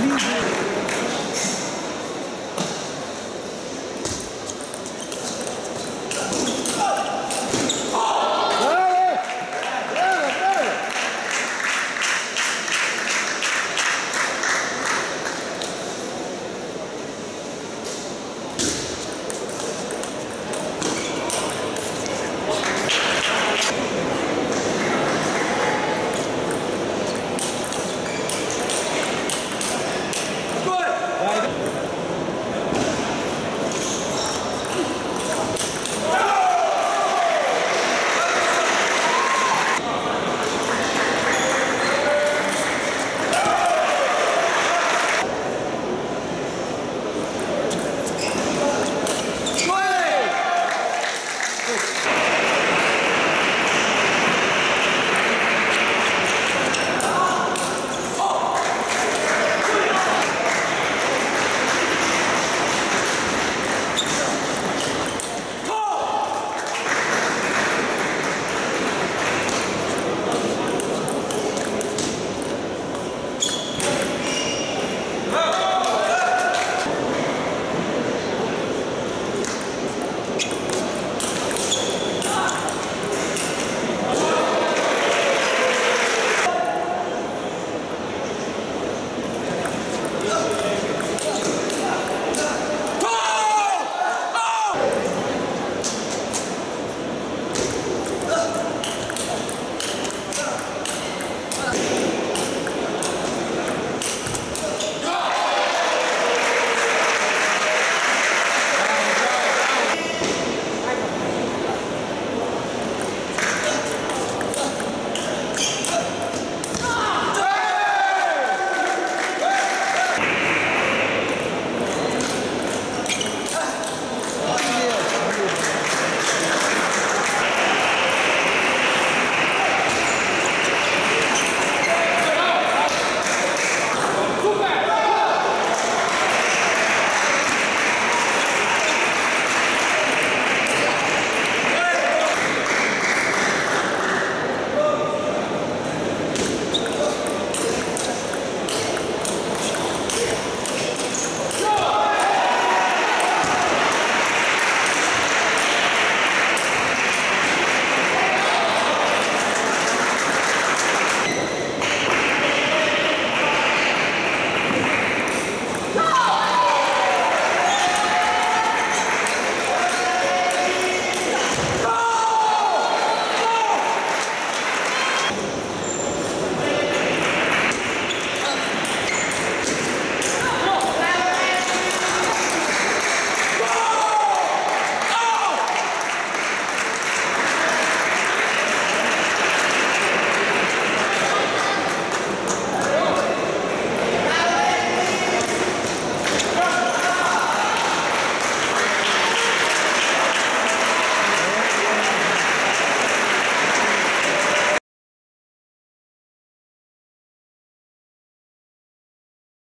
Please.